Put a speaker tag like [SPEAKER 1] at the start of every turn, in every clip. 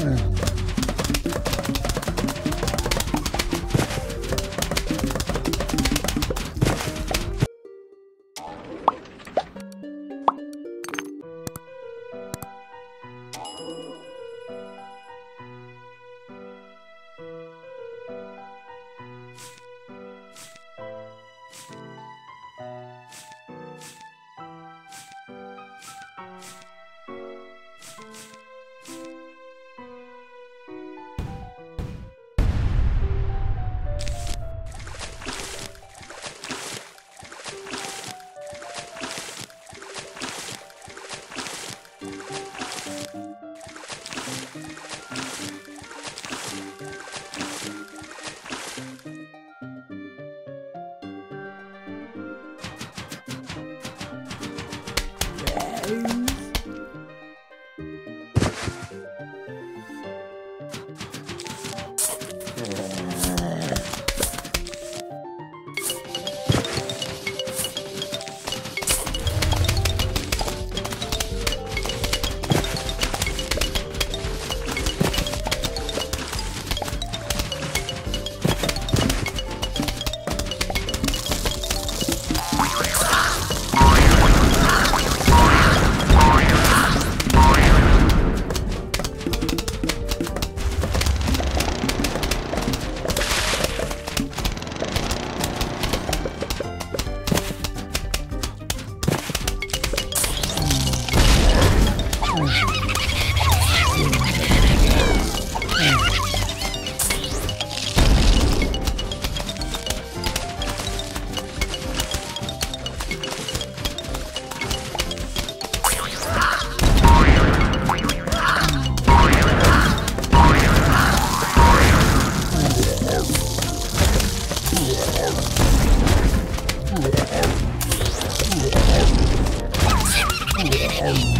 [SPEAKER 1] Yeah. Thank you.
[SPEAKER 2] Show.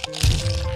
[SPEAKER 2] Thank you.